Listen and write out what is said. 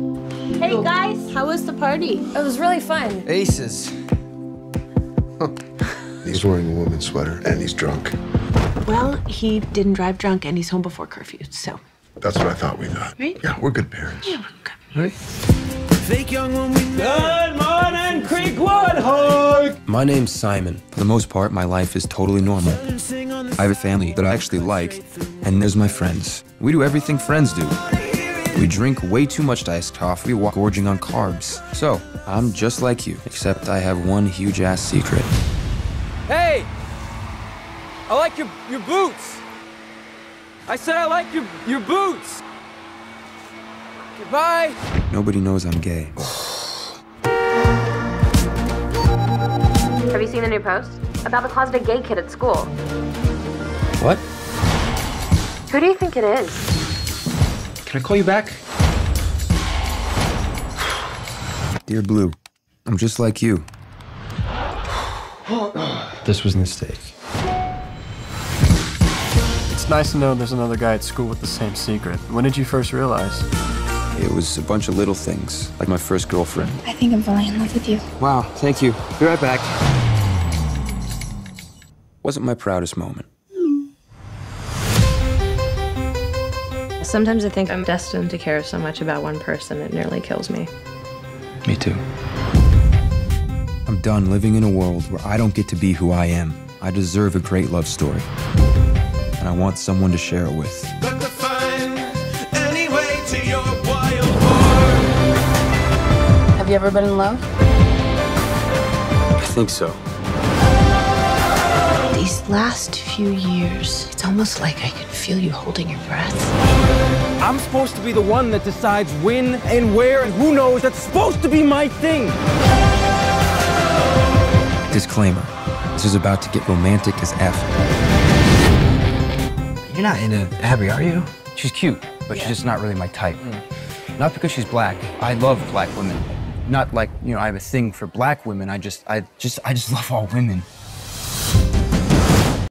Hey guys, how was the party? It was really fun. Aces. He's wearing a woman's sweater and he's drunk. Well, he didn't drive drunk and he's home before curfew, so. That's what I thought we thought. Right? Yeah, we're good parents. Yeah, we're good. Fake young when Good morning, Creekwood Hug! My name's Simon. For the most part, my life is totally normal. I have a family that I actually like, and there's my friends. We do everything friends do. We drink way too much iced coffee while gorging on carbs. So, I'm just like you, except I have one huge ass secret. Hey! I like your, your boots! I said I like your, your boots! Goodbye! Nobody knows I'm gay. Have you seen the new post? About the closeted gay kid at school. What? Who do you think it is? Can I call you back? Dear Blue, I'm just like you. This was a mistake. It's nice to know there's another guy at school with the same secret. When did you first realize? It was a bunch of little things, like my first girlfriend. I think I'm falling in love with you. Wow, thank you. Be right back. Wasn't my proudest moment. Sometimes I think I'm destined to care so much about one person it nearly kills me. Me too. I'm done living in a world where I don't get to be who I am. I deserve a great love story. And I want someone to share it with. Have you ever been in love? I think so. These last few years, it's almost like I can feel you holding your breath. I'm supposed to be the one that decides when and where and who knows. That's supposed to be my thing! Disclaimer. This is about to get romantic as F. You're not into Abby, are you? She's cute, but she's just not really my type. Mm. Not because she's black. I love black women. Not like, you know, I have a thing for black women. I just, I just, I just love all women.